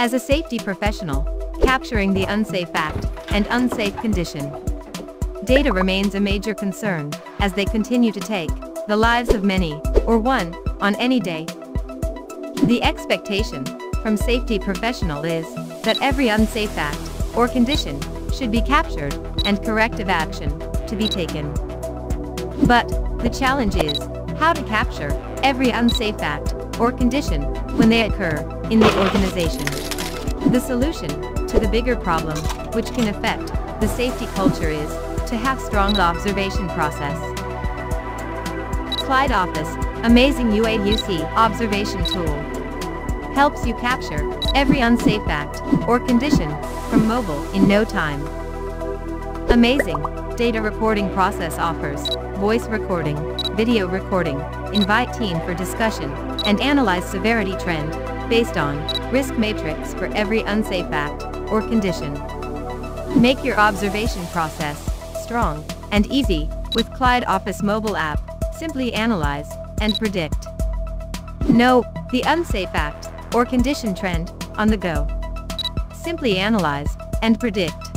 As a safety professional, capturing the unsafe act and unsafe condition. Data remains a major concern, as they continue to take the lives of many, or one, on any day. The expectation from safety professional is that every unsafe act or condition should be captured and corrective action to be taken. But the challenge is how to capture every unsafe act or condition when they occur in the organization. The solution to the bigger problem which can affect the safety culture is to have strong observation process. CLIDE Office, amazing UAUC observation tool, helps you capture every unsafe act or condition from mobile in no time. Amazing data reporting process offers voice recording, video recording, invite team for discussion, and analyze severity trend based on risk matrix for every unsafe act or condition. Make your observation process strong and easy with CLIDE Office mobile app. Simply analyze and predict. Know the unsafe act or condition trend on the go. Simply analyze and predict.